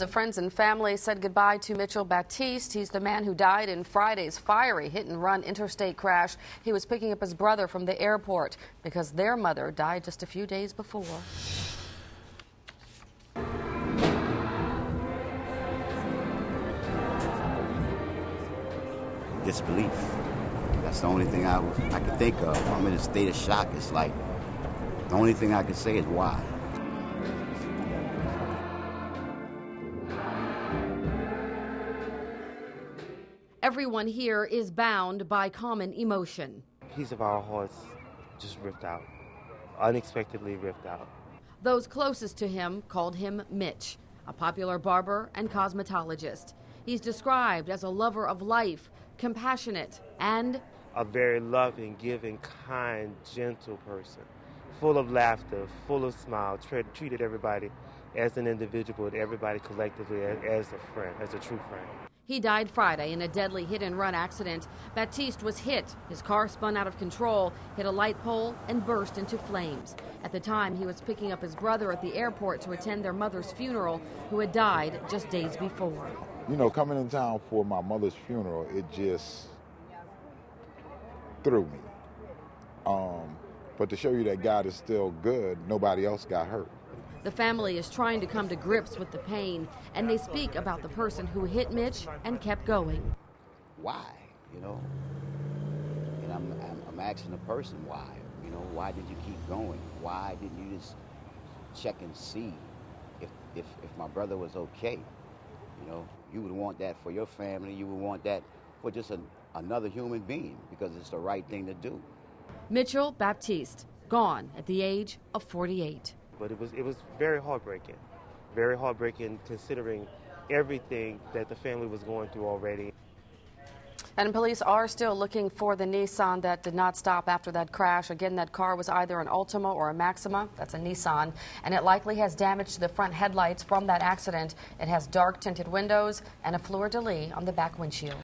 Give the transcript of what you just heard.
Of friends and family said goodbye to Mitchell Baptiste. He's the man who died in Friday's fiery hit and run interstate crash. He was picking up his brother from the airport because their mother died just a few days before. Disbelief. That's the only thing I, I can think of. I'm in a state of shock. It's like the only thing I can say is why. Everyone here is bound by common emotion. piece of our hearts just ripped out, unexpectedly ripped out. Those closest to him called him Mitch, a popular barber and cosmetologist. He's described as a lover of life, compassionate, and A very loving, giving, kind, gentle person, full of laughter, full of smile, tre- treated everybody as an individual, and everybody collectively as, as a friend, as a true friend. He died Friday in a deadly hit and run accident. Baptiste was hit. His car spun out of control, hit a light pole, and burst into flames. At the time, he was picking up his brother at the airport to attend their mother's funeral, who had died just days before. You know, coming in town for my mother's funeral, it just threw me. Um, but to show you that God is still good, nobody else got hurt. The family is trying to come to grips with the pain, and they speak about the person who hit Mitch and kept going. Why? You know? And I'm, I'm, I'm asking the person why. You know, why did you keep going? Why didn't you just check and see if, if, if my brother was okay? You know, you would want that for your family. You would want that for just a, another human being because it's the right thing to do. Mitchell Baptiste, gone at the age of 48. But it was it was very heartbreaking, very heartbreaking considering everything that the family was going through already. And police are still looking for the Nissan that did not stop after that crash. Again, that car was either an Altima or a Maxima. That's a Nissan. And it likely has damage to the front headlights from that accident. It has dark tinted windows and a fleur de lis on the back windshield.